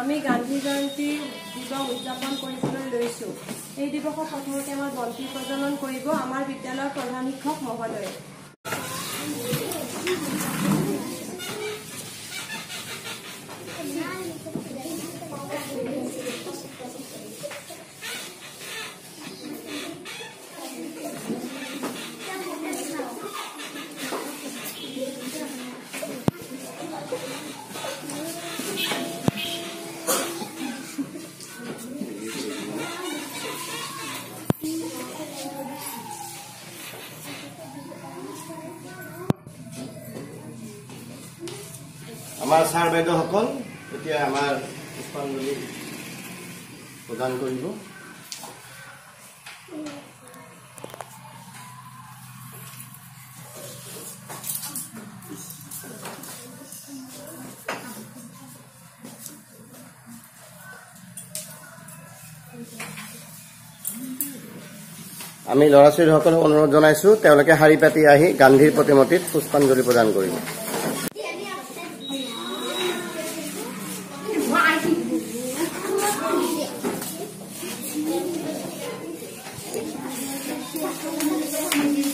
আমি গান্ধী জয়ন্তী দিৱস উদযাপন কৰিবলৈ লৈছোঁ। এই দিৱসত প্ৰথমতে আমাৰ বন্তি প্ৰজ্বলন কৰিব আমাৰ বিদ্যালয়ৰ প্ৰধান শিক্ষক মহোদয়ে। আমাৰ ছাৰ বাইদেউসকল এতিয়া আমাৰ পুষ্পাঞ্জলি প্ৰদান কৰিব। আমি ল'ৰা ছোৱালীসকলক অনুৰোধ জনাইছো তেওঁলোকে শাৰী পাতি আহি গান্ধীৰ প্ৰতিমূৰ্তিত পুষ্পাঞ্জলি প্ৰদান কৰিব। Gracias.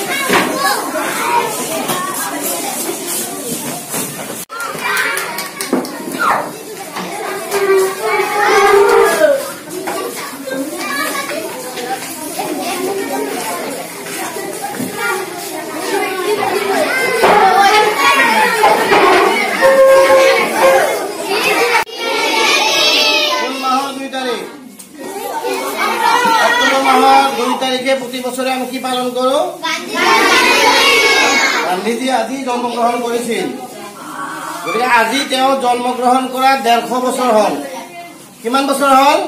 তাৰিখে প্ৰতি বছৰে আমি কি পালন কৰো? গান্ধীজী আজি জন্মগ্ৰহণ কৰিছিল। গতিকে আজি তেওঁ জন্মগ্ৰহণ কৰা ডেৰশ বছৰ হ'ল। কিমান বছৰ হ'ল?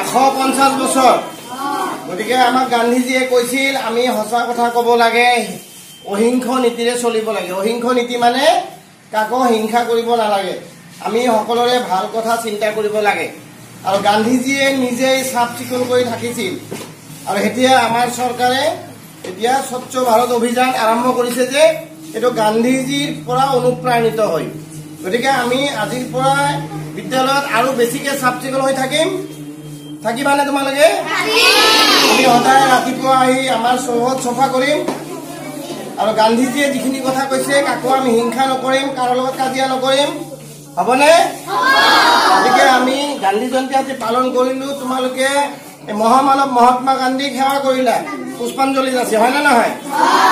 এশ পঞ্চাছ বছৰ। গতিকে আমাক গান্ধীজীয়ে কৈছিল আমি সঁচা কথা ক'ব লাগে অহিংস নীতিৰে চলিব লাগে। অহিংস নীতি মানে কাকো হিংসা কৰিব নালাগে। আমি সকলোৰে ভাল কথা চিন্তা কৰিব লাগে। আৰু গান্ধীজীয়ে নিজেই চাফ চিকুণ কৰি থাকিছিল। আৰু এতিয়া আমাৰ চৰকাৰে এতিয়া স্বচ্ছ ভাৰত অভিযান আৰম্ভ কৰিছে যে এইটো গান্ধীজীৰ পৰা অনুপ্ৰাণিত হৈ। গতিকে আমি আজিৰ পৰা বিদ্যালয়ত আৰু বেছিকে চাফ চিকুণ হৈ থাকিম। থাকিবানে তোমালোকে? আমি সদায় ৰাতিপুৱা আহি আমাৰ চৌহদ চফা কৰিম। আৰু গান্ধীজীয়ে যিখিনি কথা কৈছে কাকো আমি হিংসা নকৰিম কাৰো লগত কাজিয়া নকৰিম। হ'বনে? গতিকে আমি গান্ধী জয়ন্তী আজি পালন কৰিলো তোমালোকে মহামানৱ মহাত্মা গান্ধীক সেৱা কৰিলা পুষ্পাঞ্জলি যাচি হয়নে নহয়?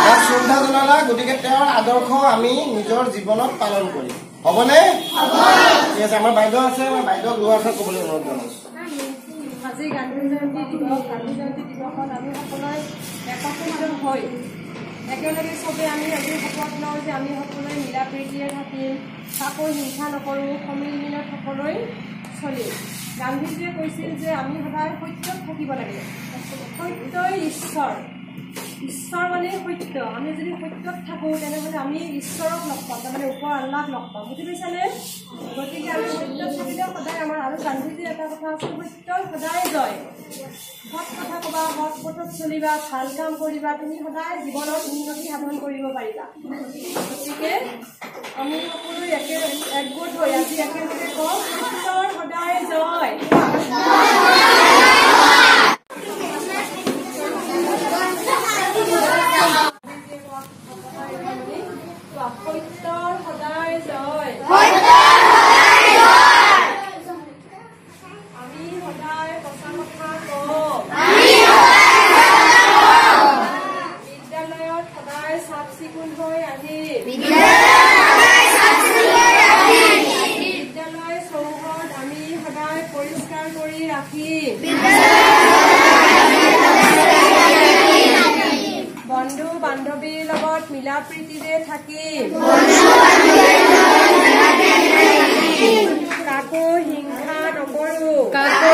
ইয়াক শ্ৰদ্ধা জনালা গতিকে তেওঁৰ আদৰ্শ আমি নিজৰ জীৱনত পালন কৰিম। হ'বনে? ঠিক আছে আমাৰ বাইদেউ আছে মই বাইদেউক লোৱা কথা ক'বলৈ অনুৰোধ জনাইছো। আজি গান্ধী জয়ন্তী দিৱস গান্ধী জয়ন্তী দিৱসত আমি সকলোৱে একত্ৰিত হৈ একেলগে চবে আমি আজি শপত লওঁ যে আমি সকলোৱে মিলা প্ৰীতিৰে থাকিম কাকো হিংসা নকৰোঁ সমিল মিলত সকলোৱে চলিম গান্ধীজীয়ে কৈছিল যে আমি সদায় সত্যত থাকিব লাগে। সত্যই ঈশ্বৰ। ঈশ্বৰ মানে সত্য। আমি যদি সত্যত থাকোঁ তেনেহ'লে আমি ঈশ্বৰক লগ পাম তাৰমানে ওপৰ আল্লাক লগ পাম। বুজি পাইছানে? গতিকে আমি সত্যত থাকিলে সদায় আমাৰ আৰু গান্ধীজীৰ এটা কথা আছে সত্যৰ সদায় জয়। সৎ কথা ক'বা সৎ পথত চলিবা ভাল কাম কৰিবা তুমি সদায় জীৱনত উন্নতি সাধন কৰিব পাৰিবা। গতিকে আমি সকলোৱে একে একগোট হৈ আজি একেলগে কওঁ সদায় জয়। লগত মিলা প্ৰীতিৰে থাকিম। কাকো হিংসা নকৰো। কাকো